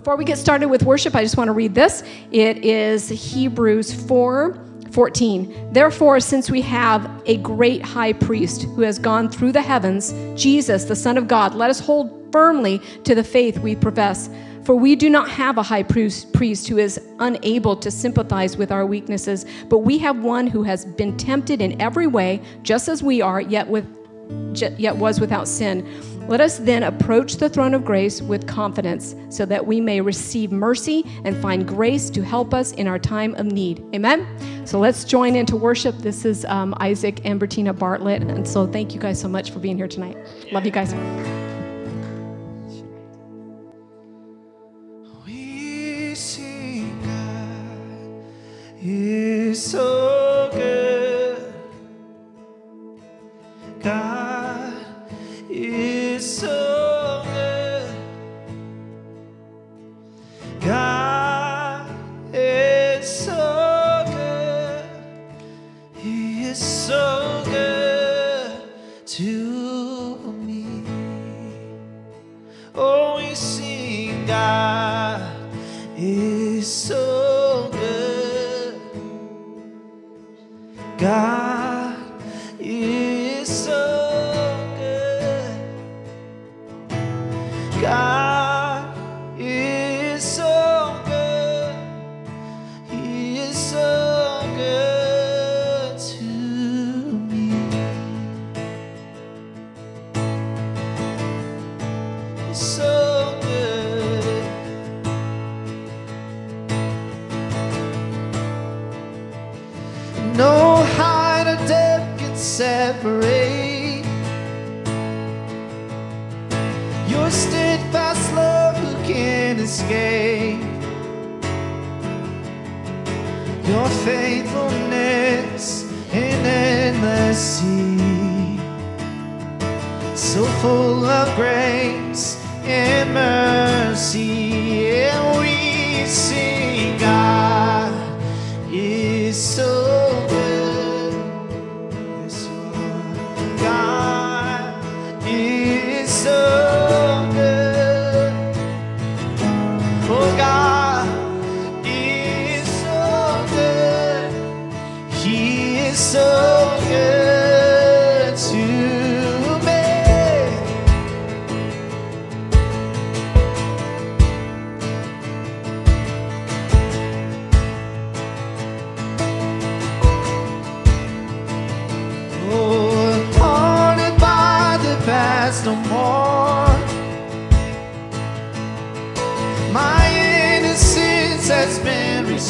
Before we get started with worship, I just want to read this. It is Hebrews 4 14. Therefore, since we have a great high priest who has gone through the heavens, Jesus, the Son of God, let us hold firmly to the faith we profess. For we do not have a high priest who is unable to sympathize with our weaknesses, but we have one who has been tempted in every way, just as we are, yet with yet was without sin. Let us then approach the throne of grace with confidence so that we may receive mercy and find grace to help us in our time of need. Amen? So let's join into worship. This is um, Isaac and Bertina Bartlett. And so thank you guys so much for being here tonight. Love you guys. We see God is so so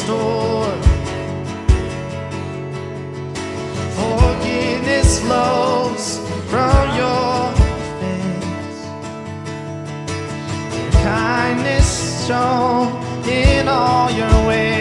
been. Forgiveness flows from your face. Kindness shown in all your ways.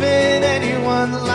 Been anyone like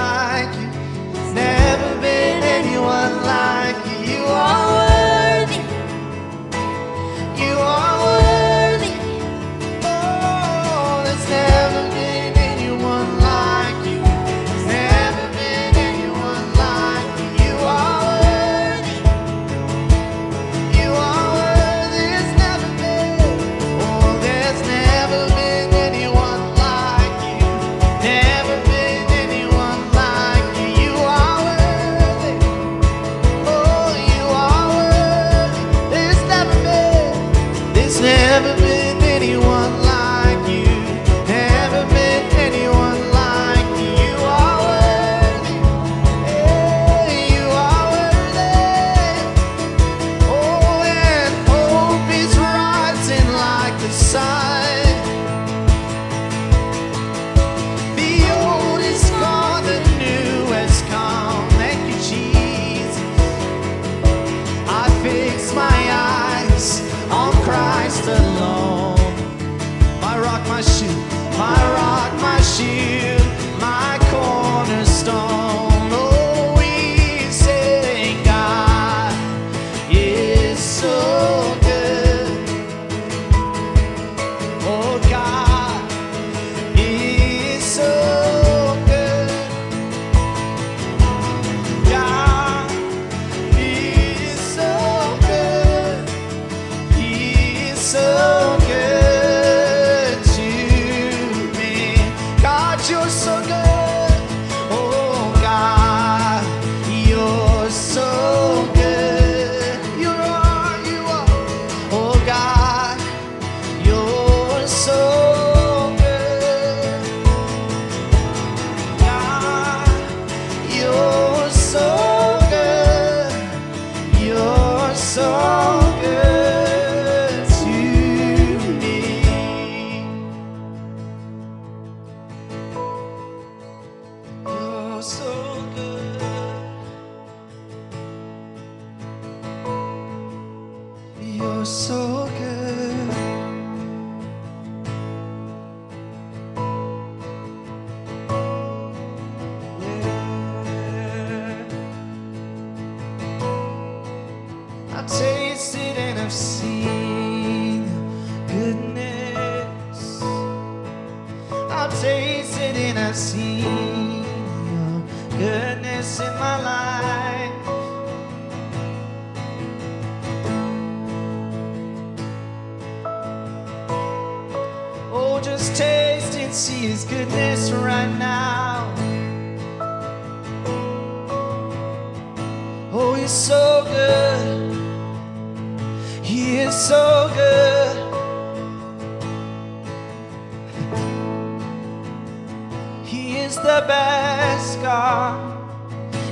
the best God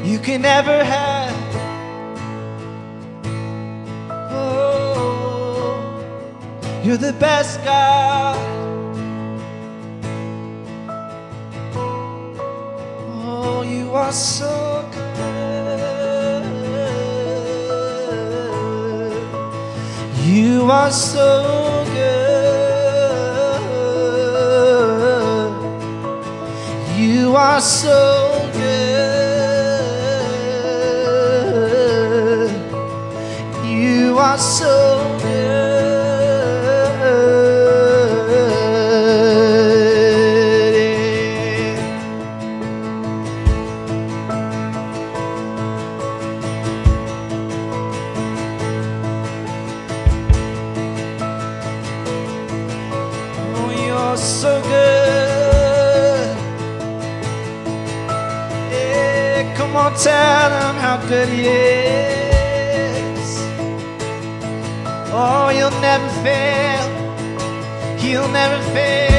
you can ever have. Oh, you're the best God. Oh, you are so good. You are so you are so good. You are so after years. Oh, you'll never fail. You'll never fail.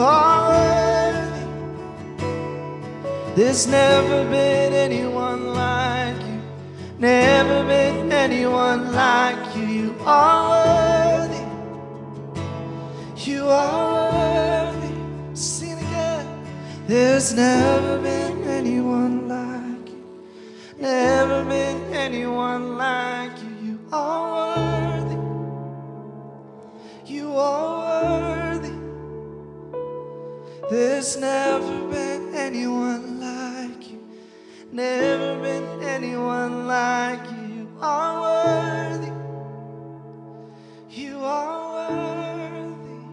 Are worthy. There's never been anyone like you. Never been anyone like you. You are worthy. You are worthy. Sing again. There's never been anyone like you. Never been anyone like you. You are worthy. You are There's never been anyone like you. Never been anyone like you. You are worthy. You are worthy.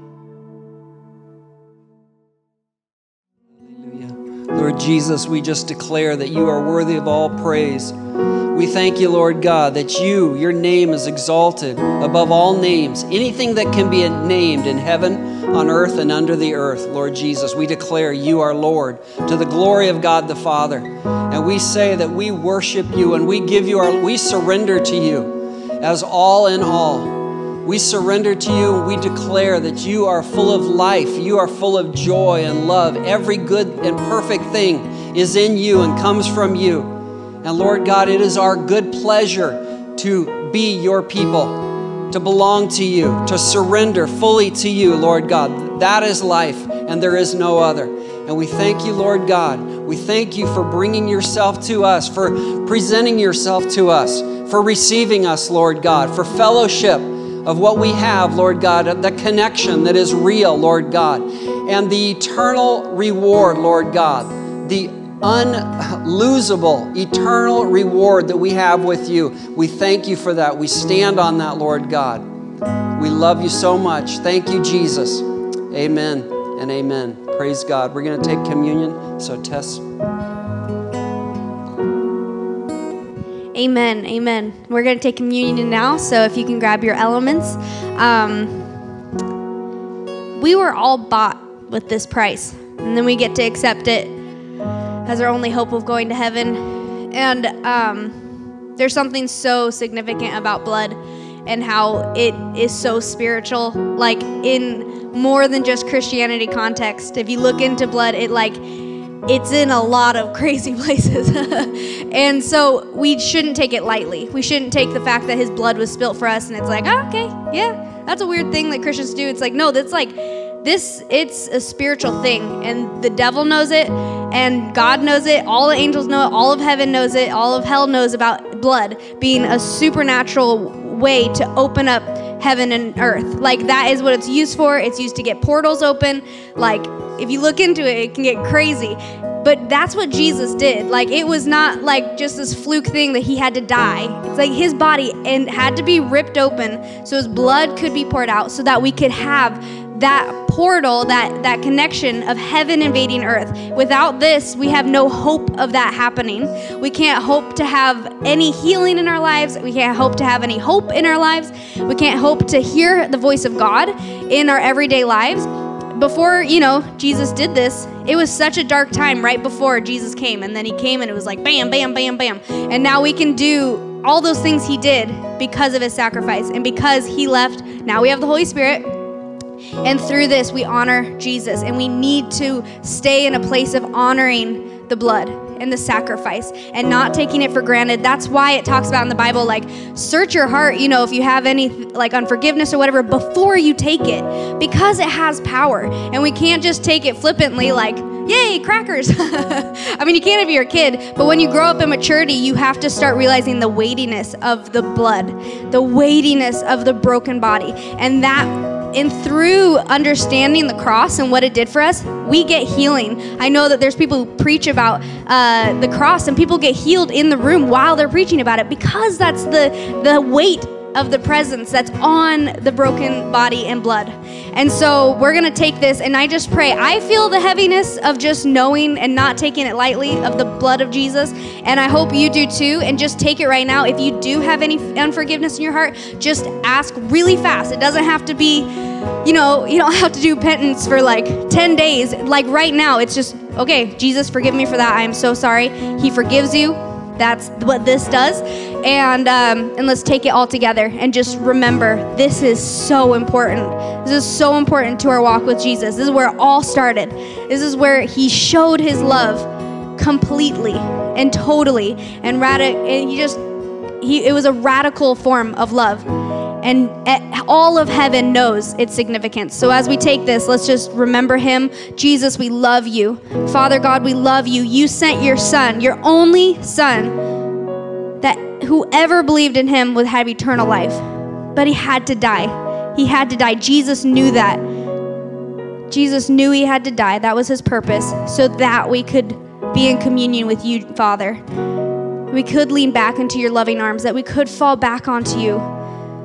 Hallelujah. Lord Jesus, we just declare that you are worthy of all praise. We thank you, Lord God, that you, your name is exalted above all names. Anything that can be named in heaven, on earth, and under the earth, Lord Jesus, we declare you are Lord to the glory of God the Father. And we say that we worship you and we give you our, we surrender to you as all in all. We surrender to you we declare that you are full of life. You are full of joy and love. Every good and perfect thing is in you and comes from you. And Lord God, it is our good pleasure to be your people, to belong to you, to surrender fully to you, Lord God. That is life and there is no other. And we thank you, Lord God. We thank you for bringing yourself to us, for presenting yourself to us, for receiving us, Lord God, for fellowship of what we have, Lord God, the connection that is real, Lord God, and the eternal reward, Lord God, the unlosable, eternal reward that we have with you. We thank you for that. We stand on that, Lord God. We love you so much. Thank you, Jesus. Amen and amen. Praise God. We're going to take communion. So, Tess. Amen. Amen. We're going to take communion now, so if you can grab your elements. Um, we were all bought with this price, and then we get to accept it as our only hope of going to heaven. And um, there's something so significant about blood and how it is so spiritual, like in more than just Christianity context. If you look into blood, it like it's in a lot of crazy places. and so we shouldn't take it lightly. We shouldn't take the fact that his blood was spilt for us and it's like, oh, okay, yeah, that's a weird thing that Christians do. It's like, no, that's like, this, it's a spiritual thing. And the devil knows it, and God knows it, all the angels know it, all of heaven knows it, all of hell knows about blood being a supernatural way to open up heaven and earth. Like that is what it's used for. It's used to get portals open. Like if you look into it, it can get crazy. But that's what Jesus did. Like it was not like just this fluke thing that he had to die. It's like his body and had to be ripped open so his blood could be poured out so that we could have that portal, that that connection of heaven invading earth. Without this, we have no hope of that happening. We can't hope to have any healing in our lives. We can't hope to have any hope in our lives. We can't hope to hear the voice of God in our everyday lives. Before, you know, Jesus did this, it was such a dark time right before Jesus came. And then he came and it was like bam, bam, bam, bam. And now we can do all those things he did because of his sacrifice and because he left. Now we have the Holy Spirit and through this, we honor Jesus. And we need to stay in a place of honoring the blood and the sacrifice and not taking it for granted. That's why it talks about in the Bible, like, search your heart, you know, if you have any like unforgiveness or whatever, before you take it, because it has power. And we can't just take it flippantly, like, yay, crackers. I mean, you can't if you're a kid, but when you grow up in maturity, you have to start realizing the weightiness of the blood, the weightiness of the broken body. And that and through understanding the cross and what it did for us, we get healing. I know that there's people who preach about uh, the cross, and people get healed in the room while they're preaching about it because that's the the weight of the presence that's on the broken body and blood. And so we're going to take this, and I just pray. I feel the heaviness of just knowing and not taking it lightly of the blood of Jesus. And I hope you do too. And just take it right now. If you do have any unforgiveness in your heart, just ask really fast. It doesn't have to be, you know, you don't have to do penance for like 10 days. Like right now, it's just, okay, Jesus, forgive me for that. I am so sorry. He forgives you that's what this does. And um, and let's take it all together and just remember this is so important. This is so important to our walk with Jesus. This is where it all started. This is where He showed His love completely and totally and radi- and He just he it was a radical form of love and eh, all of heaven knows its significance. So as we take this, let's just remember him. Jesus, we love you. Father God, we love you. You sent your son, your only son, that whoever believed in him would have eternal life. But he had to die. He had to die. Jesus knew that. Jesus knew he had to die. That was his purpose, so that we could be in communion with you, Father. We could lean back into your loving arms, that we could fall back onto you.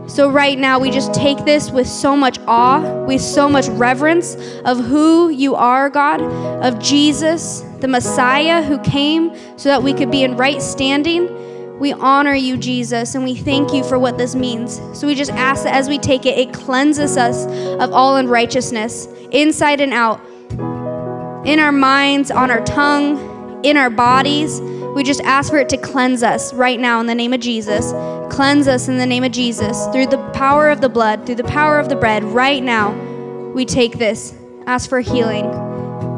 So, right now, we just take this with so much awe, with so much reverence of who you are, God, of Jesus, the Messiah who came so that we could be in right standing. We honor you, Jesus, and we thank you for what this means. So, we just ask that as we take it, it cleanses us of all unrighteousness, inside and out, in our minds, on our tongue, in our bodies. We just ask for it to cleanse us right now in the name of Jesus. Cleanse us in the name of Jesus through the power of the blood, through the power of the bread. Right now, we take this. Ask for healing,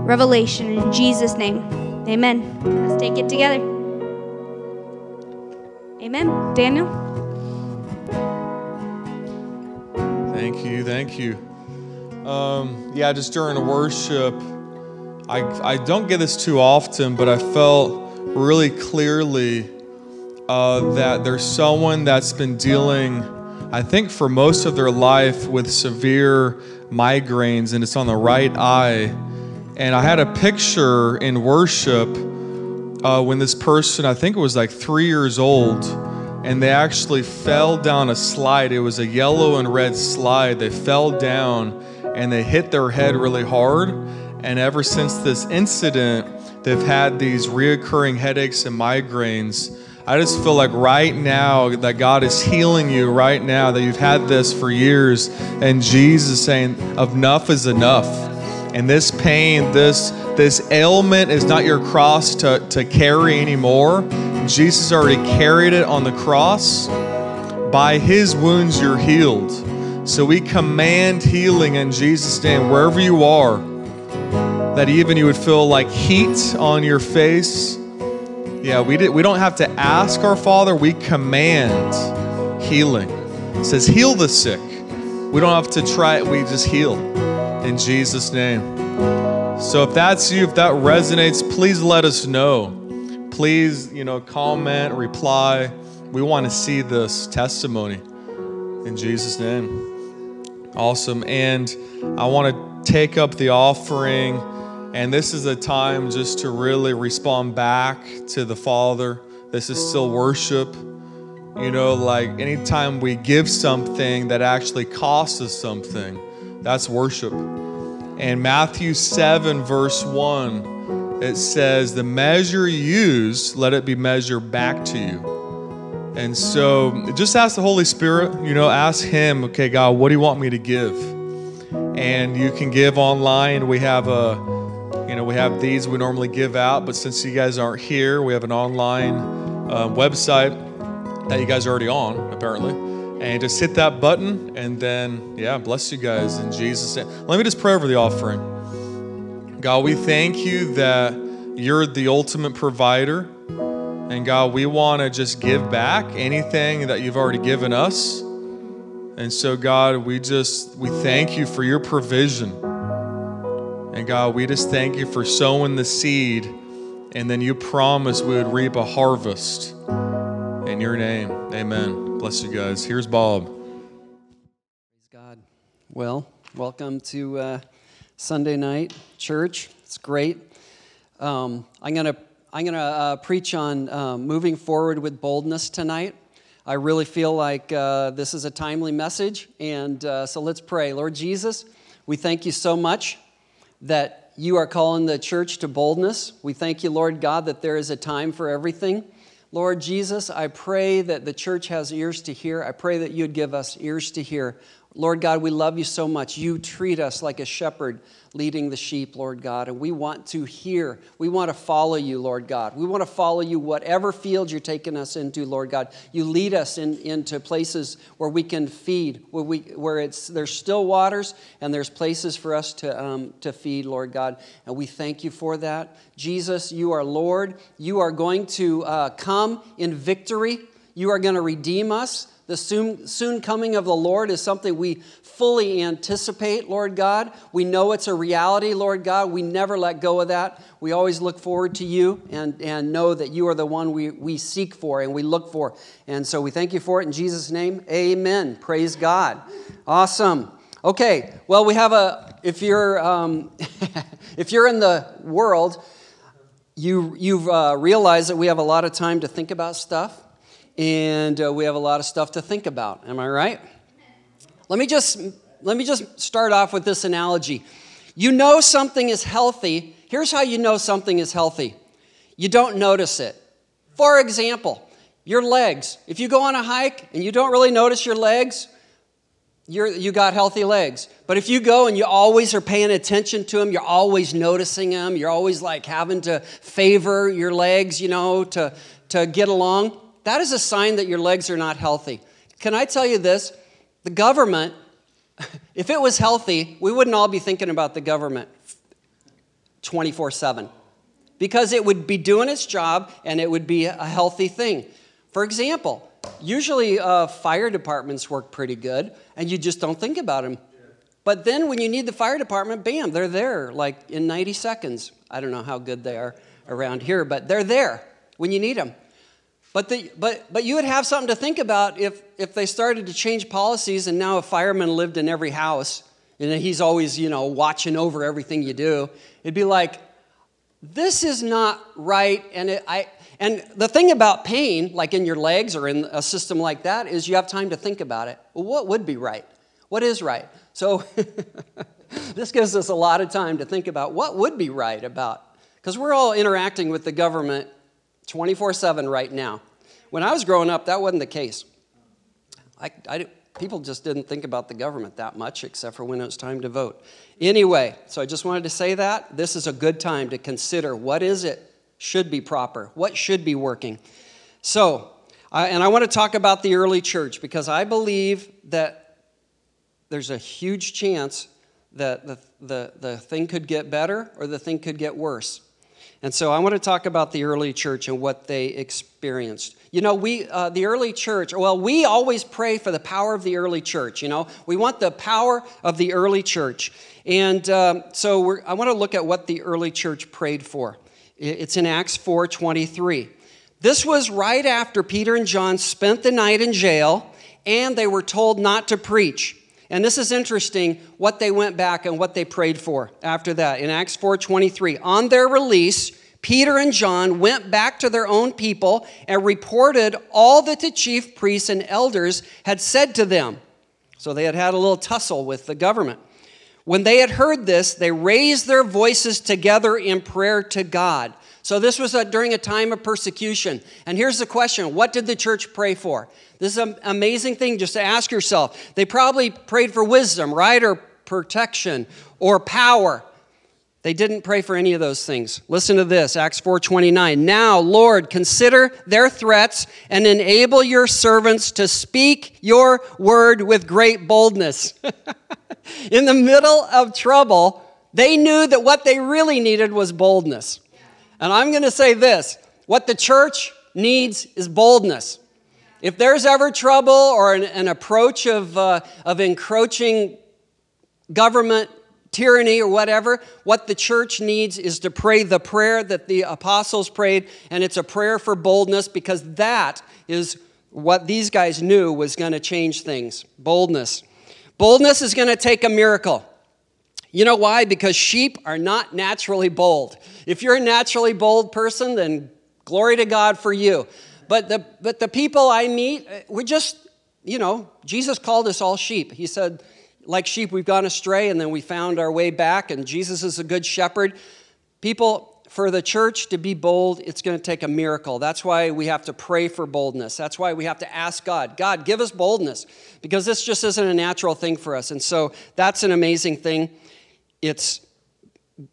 revelation in Jesus' name. Amen. Let's take it together. Amen. Daniel? Thank you, thank you. Um, yeah, just during worship, I, I don't get this too often, but I felt really clearly uh, that there's someone that's been dealing, I think, for most of their life with severe migraines, and it's on the right eye. And I had a picture in worship uh, when this person, I think it was like three years old, and they actually fell down a slide. It was a yellow and red slide. They fell down and they hit their head really hard. And ever since this incident, they've had these reoccurring headaches and migraines. I just feel like right now that God is healing you right now, that you've had this for years, and Jesus saying, enough is enough. And this pain, this this ailment is not your cross to, to carry anymore. Jesus already carried it on the cross. By his wounds, you're healed. So we command healing in Jesus' name, wherever you are, that even you would feel like heat on your face. Yeah, we, did, we don't have to ask our Father, we command healing. It says, heal the sick. We don't have to try it, we just heal in Jesus' name. So if that's you, if that resonates, please let us know. Please, you know, comment, reply. We want to see this testimony in Jesus' name. Awesome. And I want to take up the offering. And this is a time just to really respond back to the Father. This is still worship. You know, like anytime we give something that actually costs us something, that's worship. And Matthew 7, verse 1, it says, The measure you use, let it be measured back to you. And so just ask the Holy Spirit, you know, ask Him, okay, God, what do you want me to give? And you can give online. We have a, we have these we normally give out, but since you guys aren't here, we have an online uh, website that you guys are already on, apparently. And just hit that button and then yeah bless you guys in jesus name. Let me just pray over the offering. God we thank you that you're the ultimate provider. And god we want to just give back anything that you've already given us. And so god we just we thank you for your provision and god we just thank you for sowing the seed and then you promised we would reap a harvest in your name amen Bless you guys. Here's Bob. Praise God. Well, welcome to uh, Sunday night church. It's great. Um, I'm gonna I'm gonna uh, preach on uh, moving forward with boldness tonight. I really feel like uh, this is a timely message, and uh, so let's pray. Lord Jesus, we thank you so much that you are calling the church to boldness. We thank you, Lord God, that there is a time for everything. Lord Jesus, I pray that the church has ears to hear. I pray that you'd give us ears to hear Lord God, we love you so much. You treat us like a shepherd leading the sheep, Lord God, and we want to hear. We want to follow you, Lord God. We want to follow you whatever field you're taking us into, Lord God. You lead us in, into places where we can feed, where, we, where it's, there's still waters and there's places for us to, um, to feed, Lord God. And we thank you for that. Jesus, you are Lord. You are going to uh, come in victory. You are going to redeem us. The soon, soon coming of the Lord is something we fully anticipate, Lord God. We know it's a reality, Lord God. We never let go of that. We always look forward to you and, and know that you are the one we, we seek for and we look for. And so we thank you for it in Jesus' name. Amen. Praise God. Awesome. Okay, well, we have a, if you're, um, if you're in the world, you, you've uh, realized that we have a lot of time to think about stuff and uh, we have a lot of stuff to think about. Am I right? Let me just let me just start off with this analogy. You know something is healthy. Here's how you know something is healthy. You don't notice it. For example, your legs. If you go on a hike and you don't really notice your legs, you're, you got healthy legs. But if you go and you always are paying attention to them, you're always noticing them, you're always like having to favor your legs, you know, to, to get along, that is a sign that your legs are not healthy. Can I tell you this? The government, if it was healthy, we wouldn't all be thinking about the government 24 7 because it would be doing its job and it would be a healthy thing. For example, usually uh, fire departments work pretty good and you just don't think about them. But then when you need the fire department, bam, they're there like in 90 seconds. I don't know how good they are around here, but they're there when you need them. But, the, but, but you would have something to think about if, if they started to change policies and now a fireman lived in every house and he's always, you know, watching over everything you do. It'd be like, this is not right. And, it, I, and the thing about pain, like in your legs or in a system like that, is you have time to think about it. Well, what would be right? What is right? So this gives us a lot of time to think about what would be right about, because we're all interacting with the government 24 7 right now. When I was growing up, that wasn't the case. I, I, people just didn't think about the government that much, except for when it was time to vote. Anyway, so I just wanted to say that. This is a good time to consider what is it should be proper, what should be working. So, and I want to talk about the early church because I believe that there's a huge chance that the, the, the thing could get better or the thing could get worse. And so I want to talk about the early church and what they experienced. You know, we, uh, the early church, well, we always pray for the power of the early church. You know, we want the power of the early church. And um, so I want to look at what the early church prayed for. It's in Acts 4 23. This was right after Peter and John spent the night in jail and they were told not to preach. And this is interesting what they went back and what they prayed for after that. In Acts 4:23, on their release, Peter and John went back to their own people and reported all that the chief priests and elders had said to them. So they had had a little tussle with the government. When they had heard this, they raised their voices together in prayer to God. So this was a, during a time of persecution. And here's the question What did the church pray for? This is an amazing thing just to ask yourself. They probably prayed for wisdom, right? Or protection or power. They didn't pray for any of those things. Listen to this, Acts 4:29. Now, Lord, consider their threats and enable your servants to speak your word with great boldness. In the middle of trouble, they knew that what they really needed was boldness. And I'm going to say this, what the church needs is boldness. If there's ever trouble or an, an approach of, uh, of encroaching government tyranny or whatever, what the church needs is to pray the prayer that the apostles prayed, and it's a prayer for boldness because that is what these guys knew was going to change things boldness. Boldness is going to take a miracle. You know why? Because sheep are not naturally bold. If you're a naturally bold person, then glory to God for you. But the, but the people I meet, uh, we're just, you know, Jesus called us all sheep. He said, like sheep, we've gone astray and then we found our way back, and Jesus is a good shepherd. People, for the church to be bold, it's going to take a miracle. That's why we have to pray for boldness. That's why we have to ask God, God, give us boldness, because this just isn't a natural thing for us. And so that's an amazing thing. It's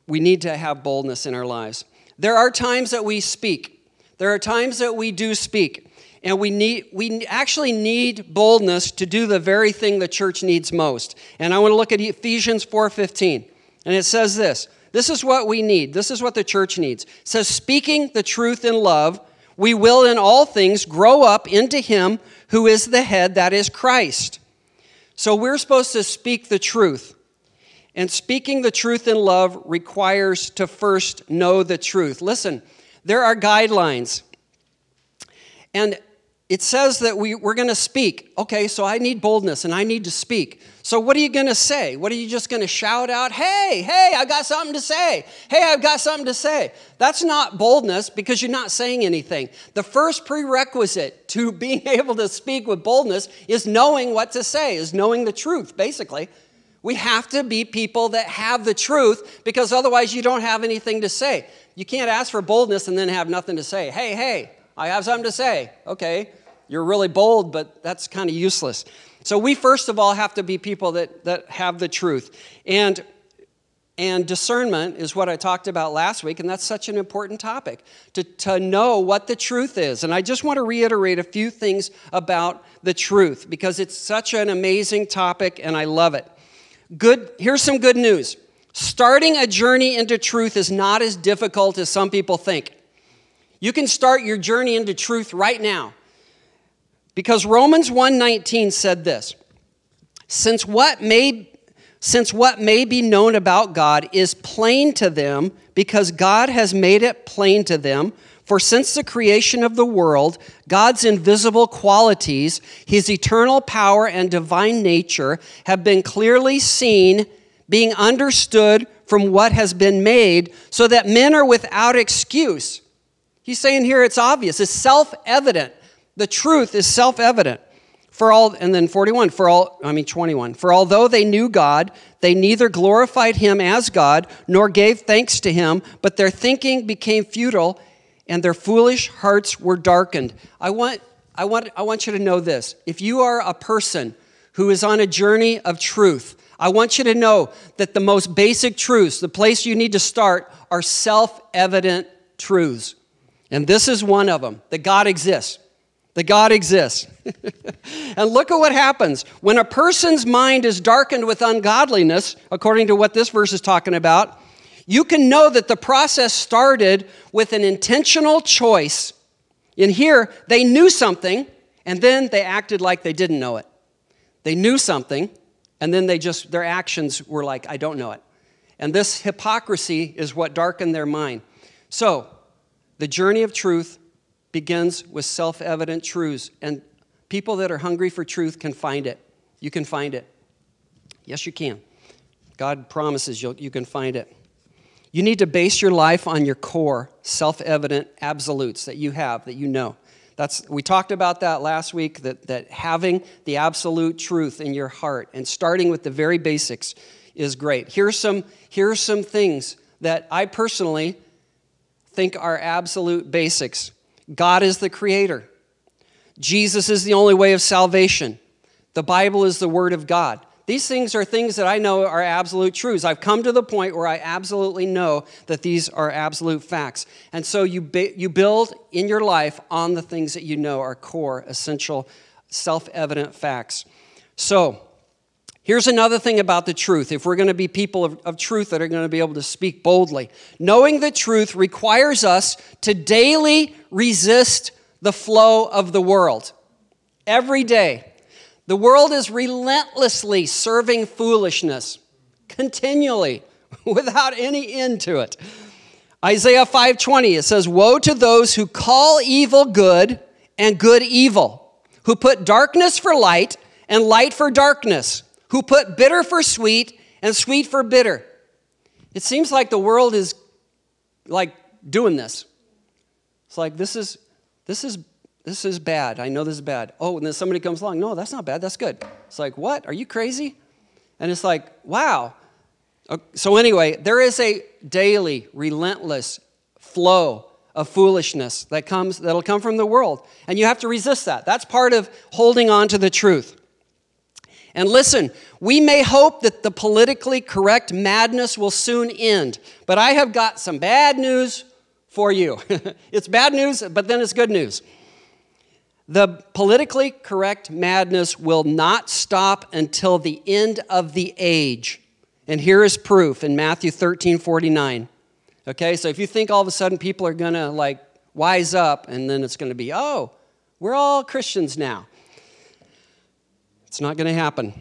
we need to have boldness in our lives. There are times that we speak. There are times that we do speak. And we need we actually need boldness to do the very thing the church needs most. And I want to look at Ephesians 4:15. And it says this. This is what we need. This is what the church needs. It says, speaking the truth in love, we will in all things grow up into him who is the head, that is Christ. So we're supposed to speak the truth. And speaking the truth in love requires to first know the truth. Listen, there are guidelines. And it says that we, we're going to speak. Okay, so I need boldness and I need to speak. So, what are you going to say? What are you just going to shout out? Hey, hey, I've got something to say. Hey, I've got something to say. That's not boldness because you're not saying anything. The first prerequisite to being able to speak with boldness is knowing what to say, is knowing the truth, basically. We have to be people that have the truth because otherwise you don't have anything to say. You can't ask for boldness and then have nothing to say. Hey, hey, I have something to say. Okay, you're really bold, but that's kind of useless. So we first of all have to be people that, that have the truth. And and discernment is what I talked about last week, and that's such an important topic to, to know what the truth is. And I just want to reiterate a few things about the truth because it's such an amazing topic and I love it. Good, here's some good news. Starting a journey into truth is not as difficult as some people think. You can start your journey into truth right now. Because Romans 1:19 said this. Since what may since what may be known about God is plain to them because God has made it plain to them, for since the creation of the world, God's invisible qualities, his eternal power and divine nature have been clearly seen, being understood from what has been made, so that men are without excuse. He's saying here it's obvious, it's self evident. The truth is self evident. For all, and then 41, for all, I mean 21, for although they knew God, they neither glorified him as God nor gave thanks to him, but their thinking became futile and their foolish hearts were darkened. I want, I want, I want you to know this. If you are a person who is on a journey of truth, I want you to know that the most basic truths, the place you need to start, are self evident truths. And this is one of them that God exists that God exists. and look at what happens. When a person's mind is darkened with ungodliness, according to what this verse is talking about, you can know that the process started with an intentional choice. In here, they knew something, and then they acted like they didn't know it. They knew something, and then they just, their actions were like, I don't know it. And this hypocrisy is what darkened their mind. So, the journey of truth begins with self evident truths, and people that are hungry for truth can find it. You can find it. Yes, you can. God promises you you can find it. You need to base your life on your core, self evident absolutes that you have, that you know. That's, we talked about that last week that, that having the absolute truth in your heart and starting with the very basics is great. Here's some, here's some things that I personally think are absolute basics God is the creator. Jesus is the only way of salvation. The Bible is the Word of God. These things are things that I know are absolute truths. I've come to the point where I absolutely know that these are absolute facts. And so you, you build in your life on the things that you know are core, essential, self evident facts. So, Here's another thing about the truth. If we're going to be people of, of, truth that are going to be able to speak boldly, knowing the truth requires us to daily resist the flow of the world. Every day. The world is relentlessly serving foolishness, continually, without any end to it. Isaiah 5:20 it says, "Woe to those who call evil good and good evil, who put darkness for light and light for darkness." who put bitter for sweet and sweet for bitter. It seems like the world is like doing this. It's like this is this is this is bad. I know this is bad. Oh, and then somebody comes along. No, that's not bad. That's good. It's like, what? Are you crazy? And it's like, wow. So, anyway, there is a daily, relentless flow of foolishness that comes that'll come from the world and you have to resist that that's part of holding on to the truth and listen we may hope that the politically correct madness will soon end but i have got some bad news for you it's bad news but then it's good news the politically correct madness will not stop until the end of the age and here is proof in matthew 13 49 Okay, so if you think all of a sudden people are gonna like wise up and then it's gonna be, oh, we're all Christians now. It's not gonna happen.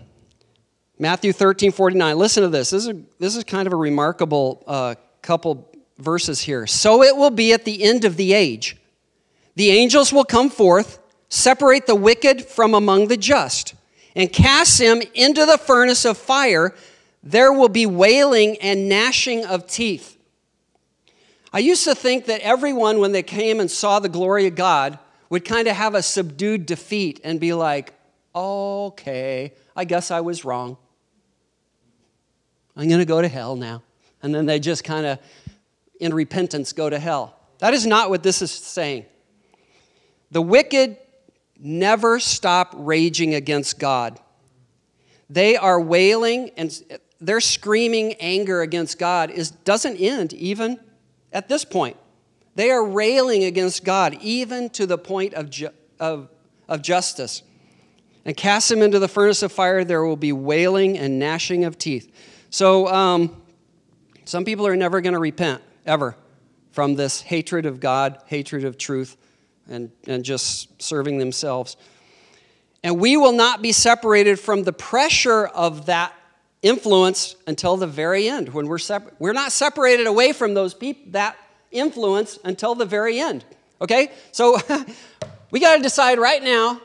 Matthew 13, 49. Listen to this. This is, this is kind of a remarkable uh, couple verses here. So it will be at the end of the age. The angels will come forth, separate the wicked from among the just, and cast him into the furnace of fire. There will be wailing and gnashing of teeth. I used to think that everyone, when they came and saw the glory of God, would kind of have a subdued defeat and be like, okay, I guess I was wrong. I'm going to go to hell now. And then they just kind of, in repentance, go to hell. That is not what this is saying. The wicked never stop raging against God. They are wailing and their screaming anger against God is, doesn't end even at this point. They are railing against God, even to the point of, ju- of, of justice. And cast him into the furnace of fire, there will be wailing and gnashing of teeth. So, um, some people are never going to repent, ever, from this hatred of God, hatred of truth, and, and just serving themselves. And we will not be separated from the pressure of that influence until the very end. When we're we're not separated away from those people that influence until the very end okay? So we got to decide right now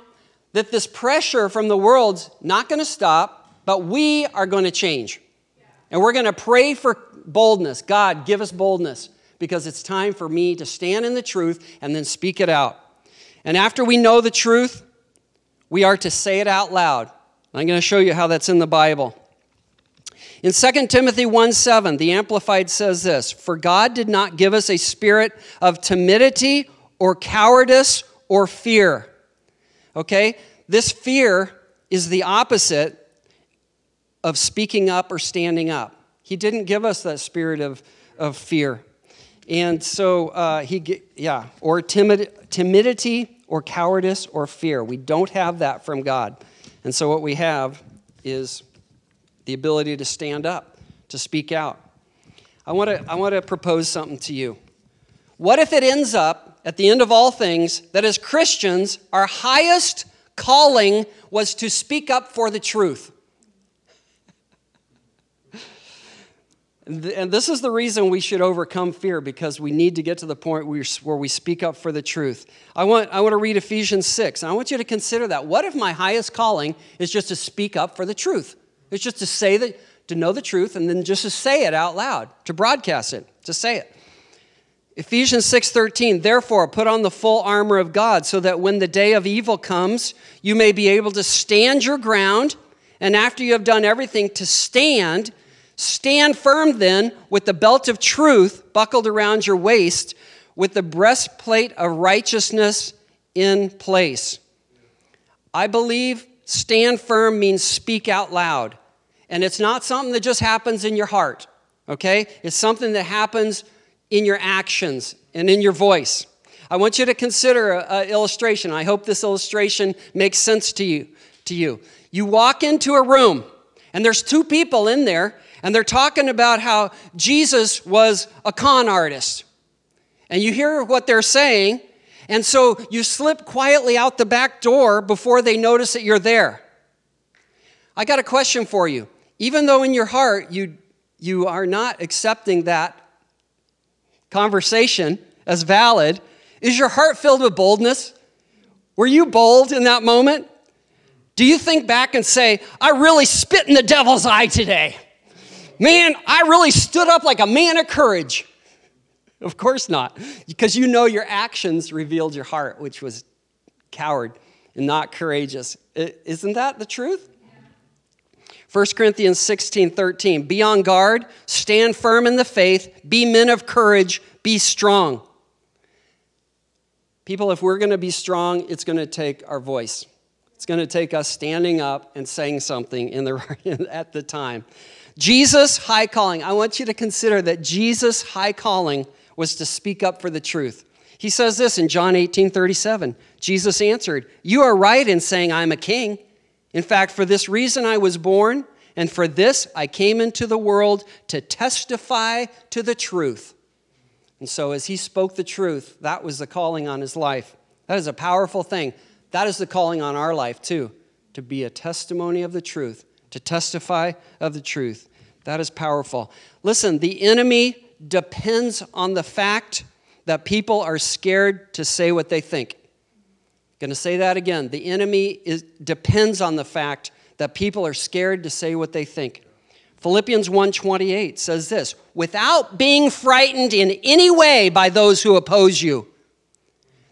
that this pressure from the world's not going to stop but we are going to change. And we're going to pray for boldness. God give us boldness because it's time for me to stand in the truth and then speak it out and after we know the truth we are to say it out loud i'm going to show you how that's in the bible in 2 Timothy 1 7, the Amplified says this For God did not give us a spirit of timidity or cowardice or fear. Okay? This fear is the opposite of speaking up or standing up. He didn't give us that spirit of, of fear. And so uh, he, yeah, or timid, timidity or cowardice or fear. We don't have that from God. And so what we have is the ability to stand up, to speak out. I want to, I want to propose something to you. What if it ends up, at the end of all things, that as Christians, our highest calling was to speak up for the truth? And this is the reason we should overcome fear because we need to get to the point where we speak up for the truth. I want, I want to read Ephesians 6, and I want you to consider that. What if my highest calling is just to speak up for the truth? It's just to say that, to know the truth, and then just to say it out loud, to broadcast it, to say it. Ephesians 6:13 Therefore put on the full armor of God so that when the day of evil comes you may be able to stand your ground and after you have done everything to stand stand firm then with the belt of truth buckled around your waist with the breastplate of righteousness in place. I believe stand firm means speak out loud. And it's not something that just happens in your heart, okay? It's something that happens in your actions and in your voice. I want you to consider an illustration. I hope this illustration makes sense to you. To you. You walk into a room, and there's two people in there, and they're talking about how Jesus was a con artist. And you hear what they're saying, and so you slip quietly out the back door before they notice that you're there. I got a question for you even though in your heart you, you are not accepting that conversation as valid, is your heart filled with boldness? Were you bold in that moment? Do you think back and say, I really spit in the devil's eye today? Man, I really stood up like a man of courage. Of course not, because you know your actions revealed your heart, which was coward and not courageous. Isn't that the truth? 1 Corinthians 16 13. Be on guard, stand firm in the faith, be men of courage, be strong. People, if we're going to be strong, it's going to take our voice. It's going to take us standing up and saying something in the, at the time. Jesus' high calling, I want you to consider that Jesus' high calling was to speak up for the truth. He says this in John 18 37. Jesus answered, You are right in saying I'm a king. In fact, for this reason I was born, and for this I came into the world to testify to the truth. And so, as he spoke the truth, that was the calling on his life. That is a powerful thing. That is the calling on our life, too, to be a testimony of the truth, to testify of the truth. That is powerful. Listen, the enemy depends on the fact that people are scared to say what they think. Going to say that again. The enemy is, depends on the fact that people are scared to say what they think. Philippians 1:28 says this, without being frightened in any way by those who oppose you.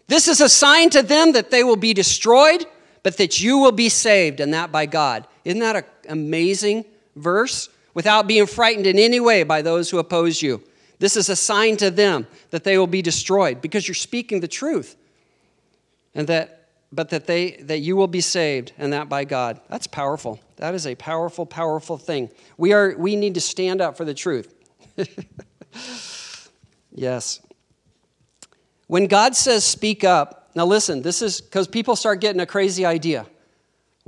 This is a sign to them that they will be destroyed, but that you will be saved, and that by God. Isn't that an amazing verse? Without being frightened in any way by those who oppose you. This is a sign to them that they will be destroyed because you're speaking the truth. And that but that they that you will be saved and that by God. That's powerful. That is a powerful powerful thing. We are we need to stand up for the truth. yes. When God says speak up, now listen, this is because people start getting a crazy idea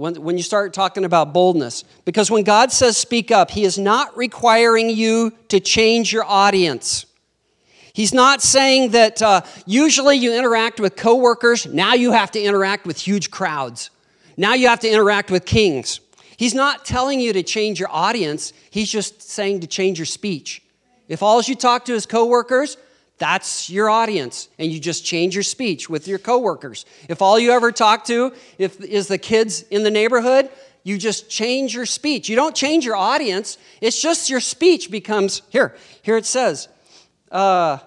when, when you start talking about boldness. Because when God says speak up, He is not requiring you to change your audience. He's not saying that uh, usually you interact with coworkers, now you have to interact with huge crowds. Now you have to interact with kings. He's not telling you to change your audience, he's just saying to change your speech. If all you talk to is coworkers, that's your audience, and you just change your speech with your coworkers. If all you ever talk to if, is the kids in the neighborhood, you just change your speech. You don't change your audience, it's just your speech becomes here. Here it says, uh,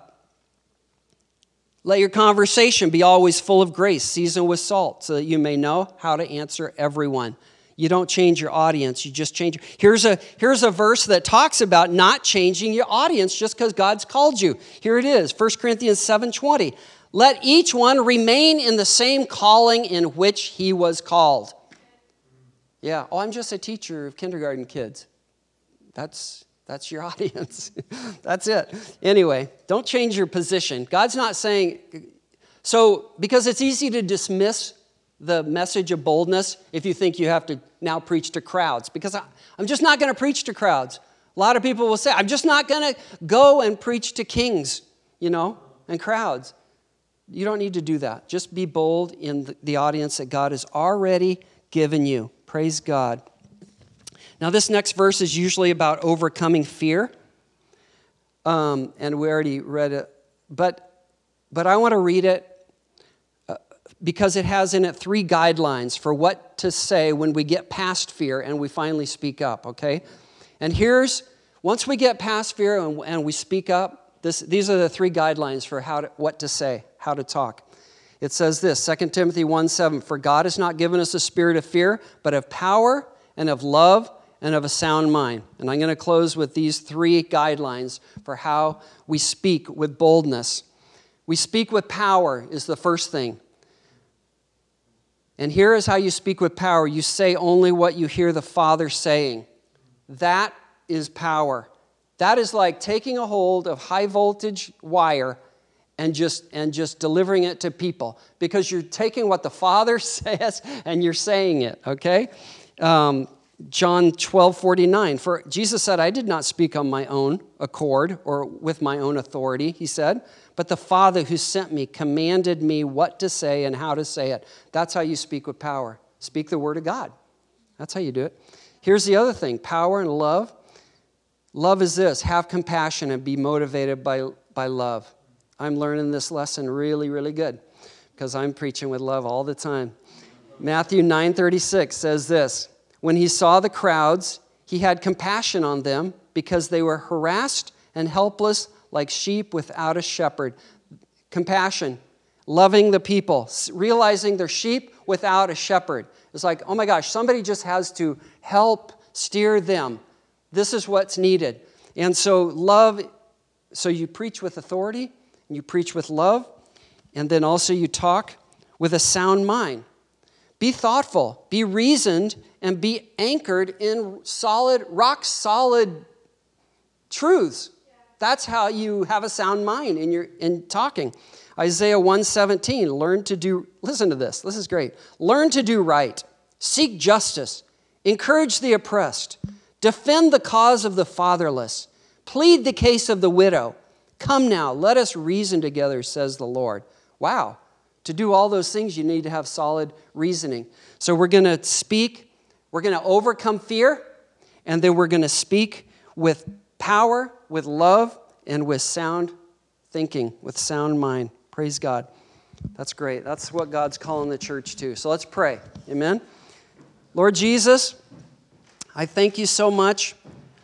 let your conversation be always full of grace, seasoned with salt, so that you may know how to answer everyone. You don't change your audience, you just change. Here's a, here's a verse that talks about not changing your audience just because God's called you. Here it is 1 Corinthians 7:20. Let each one remain in the same calling in which he was called. Yeah, oh, I'm just a teacher of kindergarten kids. That's that's your audience. That's it. Anyway, don't change your position. God's not saying so because it's easy to dismiss the message of boldness if you think you have to now preach to crowds. Because I, am just not going to preach to crowds. A lot of people will say, I'm just not going to go and preach to kings, you know, and crowds. You don't need to do that. Just be bold in the audience that God has already given you. Praise God. Now, this next verse is usually about overcoming fear. Um, and we already read it. But, but I want to read it because it has in it three guidelines for what to say when we get past fear and we finally speak up, okay? And here's, once we get past fear and, and we speak up, this, these are the three guidelines for how to, what to say, how to talk. It says this 2 Timothy 1 7 For God has not given us a spirit of fear, but of power and of love and of a sound mind. And I'm going to close with these three guidelines for how we speak with boldness. We speak with power, is the first thing. And here is how you speak with power you say only what you hear the Father saying. That is power. That is like taking a hold of high voltage wire and just, and just delivering it to people because you're taking what the Father says and you're saying it, okay? Um, John 12, 49. For Jesus said, I did not speak on my own accord or with my own authority, he said, but the Father who sent me commanded me what to say and how to say it. That's how you speak with power. Speak the word of God. That's how you do it. Here's the other thing power and love. Love is this have compassion and be motivated by, by love. I'm learning this lesson really, really good because I'm preaching with love all the time. Matthew 9:36 says this, when he saw the crowds, he had compassion on them because they were harassed and helpless like sheep without a shepherd. Compassion, loving the people, realizing they're sheep without a shepherd. It's like, oh my gosh, somebody just has to help steer them. This is what's needed. And so, love, so you preach with authority, and you preach with love, and then also you talk with a sound mind. Be thoughtful, be reasoned, and be anchored in solid, rock solid truths. That's how you have a sound mind in your in talking. Isaiah 117, learn to do, listen to this, this is great. Learn to do right, seek justice, encourage the oppressed, defend the cause of the fatherless, plead the case of the widow. Come now, let us reason together, says the Lord. Wow. To do all those things, you need to have solid reasoning. So we're going to speak, we're going to overcome fear, and then we're going to speak with power, with love, and with sound thinking, with sound mind. Praise God. That's great. That's what God's calling the church to. So let's pray. Amen. Lord Jesus, I thank you so much.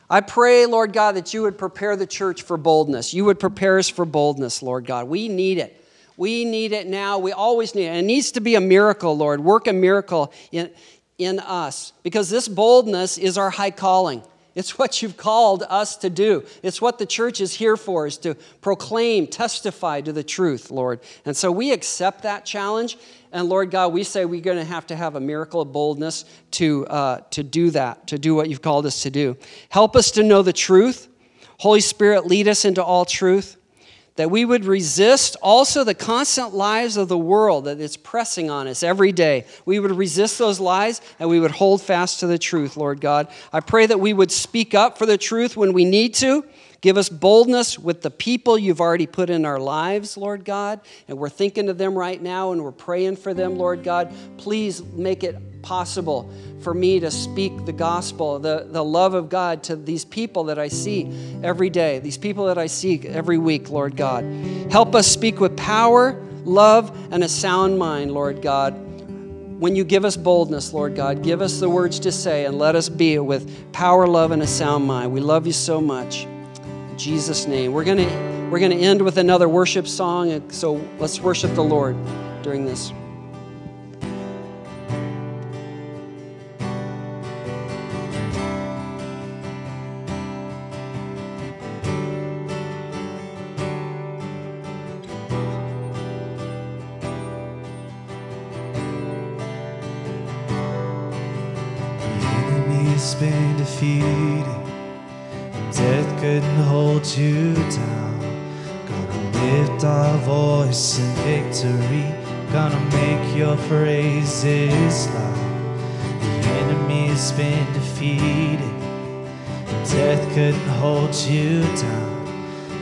I pray, Lord God, that you would prepare the church for boldness. You would prepare us for boldness, Lord God. We need it. We need it now. We always need it. It needs to be a miracle, Lord. Work a miracle in, in us because this boldness is our high calling. It's what you've called us to do. It's what the church is here for, is to proclaim, testify to the truth, Lord. And so we accept that challenge. And Lord God, we say we're going to have to have a miracle of boldness to, uh, to do that, to do what you've called us to do. Help us to know the truth. Holy Spirit, lead us into all truth that we would resist also the constant lies of the world that is pressing on us every day. We would resist those lies and we would hold fast to the truth, Lord God. I pray that we would speak up for the truth when we need to. Give us boldness with the people you've already put in our lives, Lord God. And we're thinking of them right now and we're praying for them, Lord God. Please make it possible for me to speak the gospel, the, the love of God to these people that I see every day, these people that I see every week, Lord God. Help us speak with power, love, and a sound mind, Lord God. When you give us boldness, Lord God, give us the words to say and let us be it with power, love, and a sound mind. We love you so much. In Jesus' name. We're going to we're going to end with another worship song, so let's worship the Lord during this. Down. Gonna lift our voice in victory. Gonna make your praises loud. The enemy's been defeated. Death couldn't hold you down.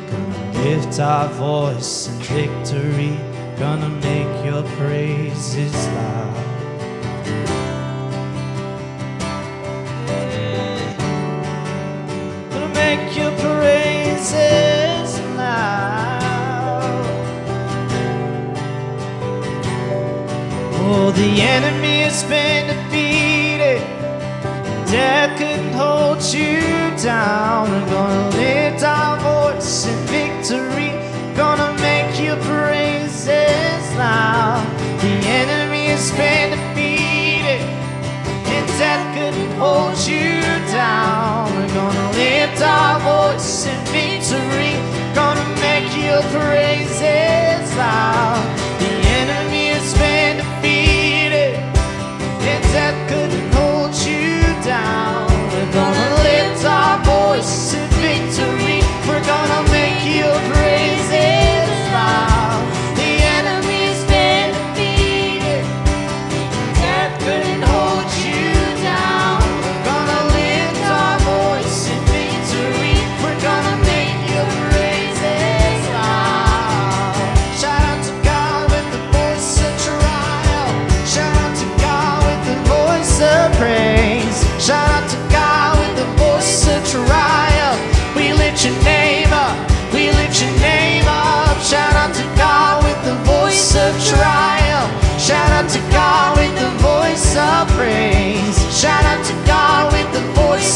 Gonna lift our voice in victory. Gonna make your praises loud. The enemy has been defeated. Death couldn't hold you down. We're gonna lift our voice in victory. Gonna make your praises loud. The enemy has been defeated and death couldn't hold you down. We're gonna lift our voice in victory, gonna make your praises loud. And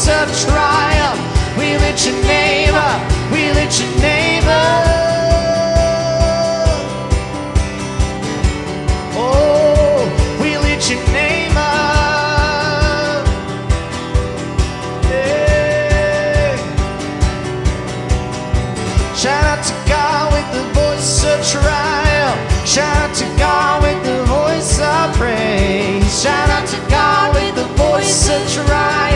voice of triumph. We lift your name up. We lift your name up. Oh, we lift your name up. Yeah. Shout out to God with the voice of triumph. Shout out to God with the voice of praise. Shout out to God with the voice of triumph.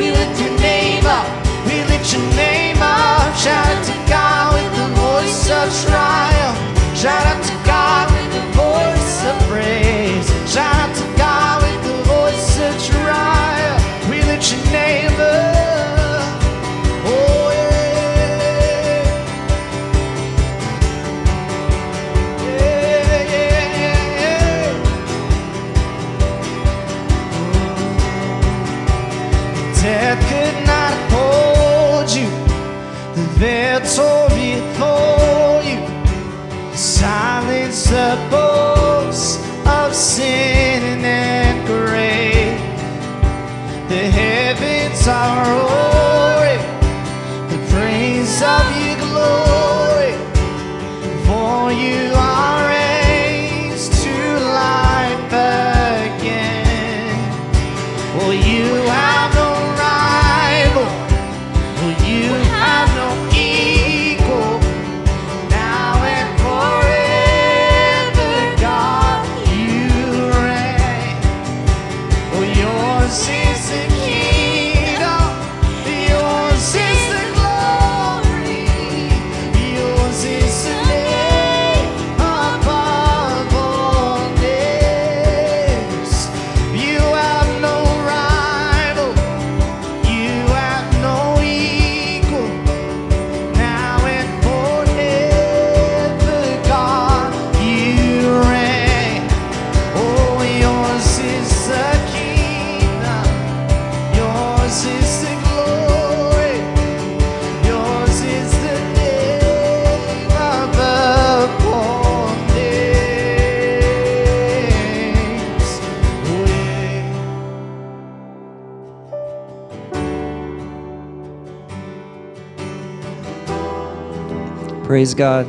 We lift your name up. We lift your name up. Shout out to God with the voice of triumph. Shout out to God heavens Praise God.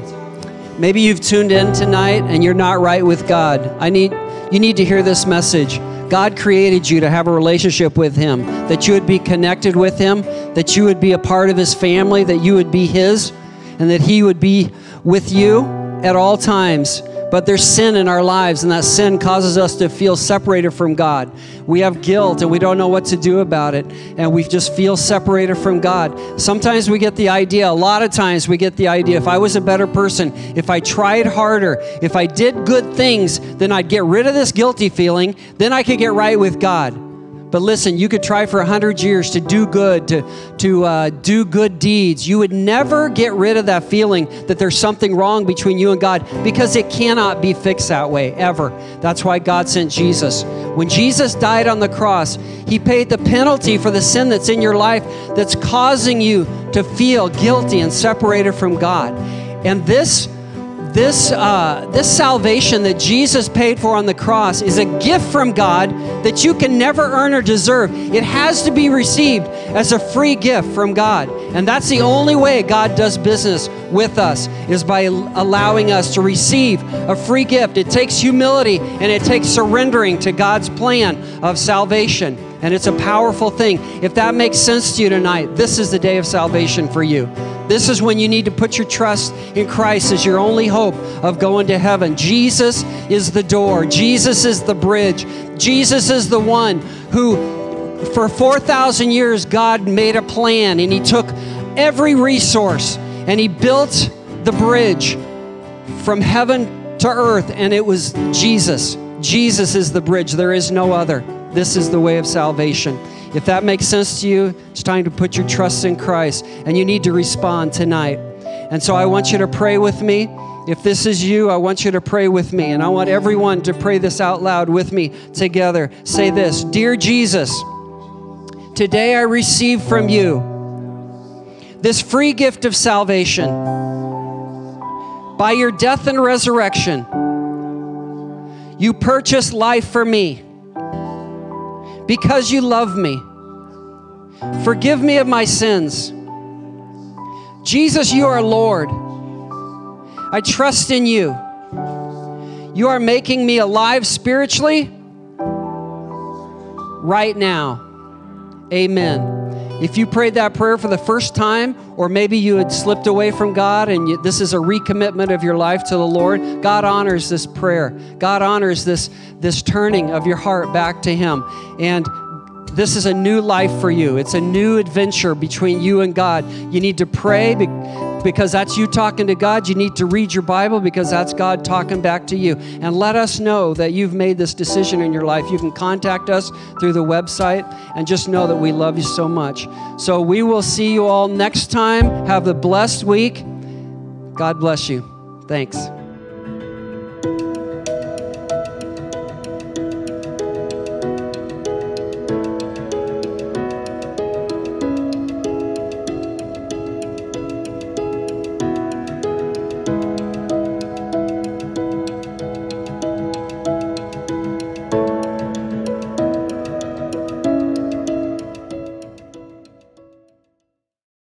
Maybe you've tuned in tonight and you're not right with God. I need you need to hear this message. God created you to have a relationship with him, that you would be connected with him, that you would be a part of his family, that you would be his, and that he would be with you at all times. But there's sin in our lives, and that sin causes us to feel separated from God. We have guilt and we don't know what to do about it, and we just feel separated from God. Sometimes we get the idea, a lot of times we get the idea if I was a better person, if I tried harder, if I did good things, then I'd get rid of this guilty feeling, then I could get right with God. But listen, you could try for a hundred years to do good, to, to uh, do good deeds. You would never get rid of that feeling that there's something wrong between you and God because it cannot be fixed that way, ever. That's why God sent Jesus. When Jesus died on the cross, He paid the penalty for the sin that's in your life that's causing you to feel guilty and separated from God. And this this, uh, this salvation that Jesus paid for on the cross is a gift from God that you can never earn or deserve. It has to be received as a free gift from God. And that's the only way God does business with us is by allowing us to receive a free gift. It takes humility and it takes surrendering to God's plan of salvation. And it's a powerful thing. If that makes sense to you tonight, this is the day of salvation for you. This is when you need to put your trust in Christ as your only hope of going to heaven. Jesus is the door, Jesus is the bridge, Jesus is the one who, for 4,000 years, God made a plan and He took every resource and He built the bridge from heaven to earth, and it was Jesus. Jesus is the bridge, there is no other. This is the way of salvation. If that makes sense to you, it's time to put your trust in Christ, and you need to respond tonight. And so I want you to pray with me. If this is you, I want you to pray with me, and I want everyone to pray this out loud with me together. Say this Dear Jesus, today I receive from you this free gift of salvation. By your death and resurrection, you purchased life for me because you love me. Forgive me of my sins. Jesus, you are Lord. I trust in you. You are making me alive spiritually right now. Amen. If you prayed that prayer for the first time, or maybe you had slipped away from God and you, this is a recommitment of your life to the Lord, God honors this prayer. God honors this, this turning of your heart back to Him. And this is a new life for you. It's a new adventure between you and God. You need to pray because that's you talking to God. You need to read your Bible because that's God talking back to you. And let us know that you've made this decision in your life. You can contact us through the website and just know that we love you so much. So we will see you all next time. Have a blessed week. God bless you. Thanks.